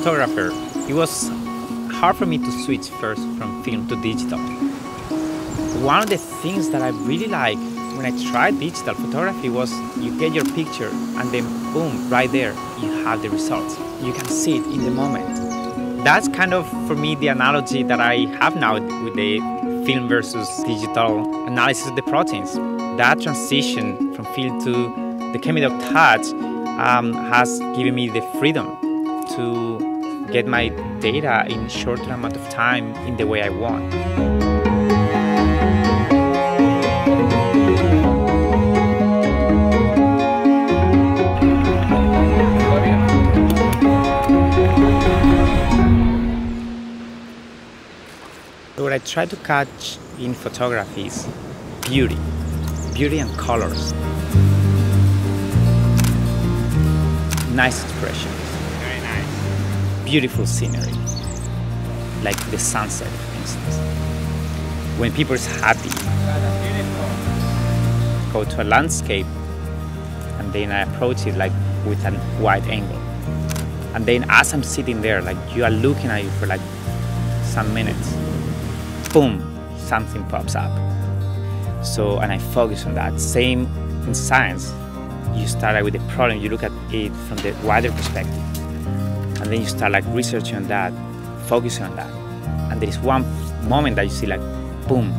photographer, it was hard for me to switch first from film to digital. One of the things that I really like when I tried digital photography was you get your picture and then boom, right there, you have the results. You can see it in the moment. That's kind of, for me, the analogy that I have now with the film versus digital analysis of the proteins. That transition from film to the ChemiDoc touch um, has given me the freedom to get my data in shorter amount of time in the way I want. what I try to catch in photography is beauty, beauty and colors. Nice expressions. Beautiful scenery, like the sunset, for instance. When people are happy, go to a landscape, and then I approach it like with a wide angle. And then as I'm sitting there, like you are looking at it for like some minutes, boom, something pops up. So, and I focus on that. Same in science. You start out with the problem, you look at it from the wider perspective. Then you start like researching on that, focusing on that. And there is one moment that you see like, boom,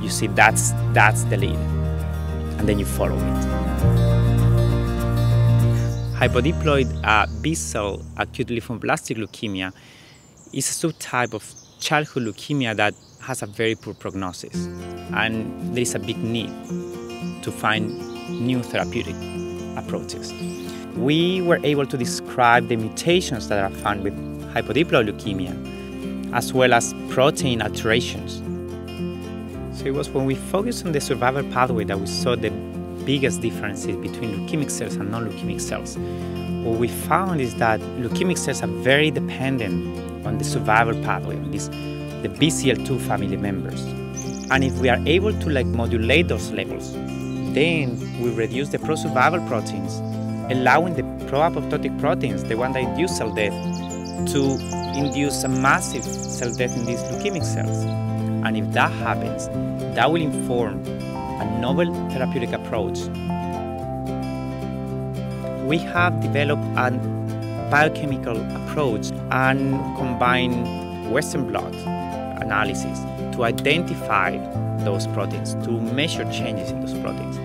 you see that's, that's the lead. And then you follow it. Hypodiploid uh, B-cell acute lymphoblastic leukemia is a subtype of childhood leukemia that has a very poor prognosis, and there is a big need to find new therapeutic approaches. We were able to describe the mutations that are found with hypodiploid leukemia, as well as protein alterations. So it was when we focused on the survival pathway that we saw the biggest differences between leukemic cells and non-leukemic cells. What we found is that leukemic cells are very dependent on the survival pathway, on this the BCL2 family members. And if we are able to like modulate those levels, then we reduce the pro-survival proteins, allowing the pro-apoptotic proteins, the one that induce cell death, to induce a massive cell death in these leukemic cells. And if that happens, that will inform a novel therapeutic approach. We have developed a biochemical approach and combine Western blot analysis to identify those proteins, to measure changes in those proteins.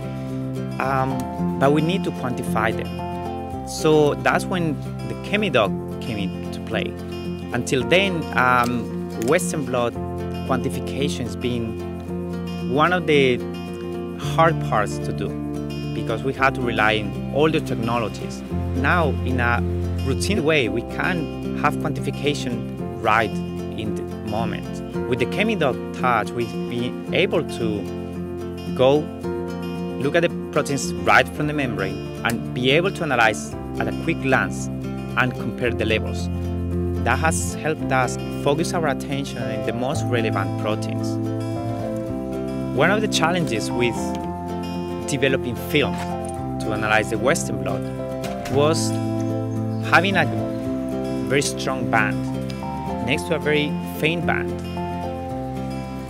Um, but we need to quantify them. So that's when the ChemiDoc came into play. Until then, um, Western blot quantification has been one of the hard parts to do because we had to rely on older technologies. Now, in a routine way, we can have quantification right in the moment. With the ChemiDoc touch, we've been able to go look at the proteins right from the membrane and be able to analyze at a quick glance and compare the levels. That has helped us focus our attention on the most relevant proteins. One of the challenges with developing film to analyze the Western blot was having a very strong band next to a very faint band.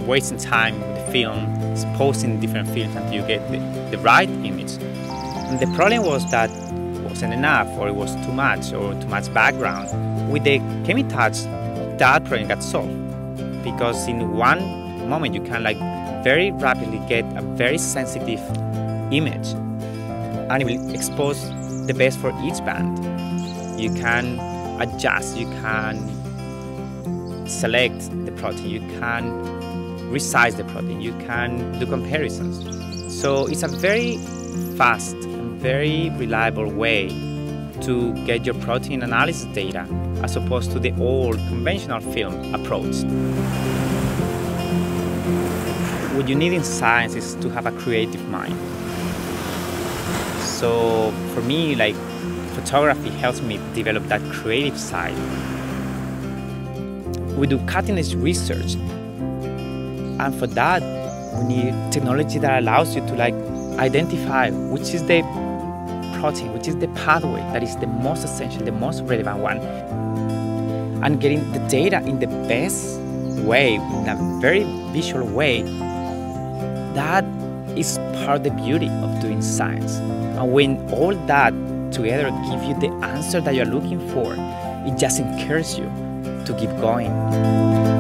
Wasting time with the film, exposing different films until you get the, the right image. And the problem was that wasn't enough, or it was too much, or too much background. With the ChemiTouch, that problem got solved because in one moment you can like very rapidly get a very sensitive image and it will expose the best for each band. You can adjust, you can select the protein, you can resize the protein, you can do comparisons. So it's a very fast and very reliable way to get your protein analysis data as opposed to the old conventional film approach. What you need in science is to have a creative mind. So for me, like photography helps me develop that creative side we do cutting edge research. And for that, we need technology that allows you to like identify which is the protein, which is the pathway that is the most essential, the most relevant one. and getting the data in the best way, in a very visual way, that is part of the beauty of doing science. And when all that together give you the answer that you're looking for, it just encourages you to keep going.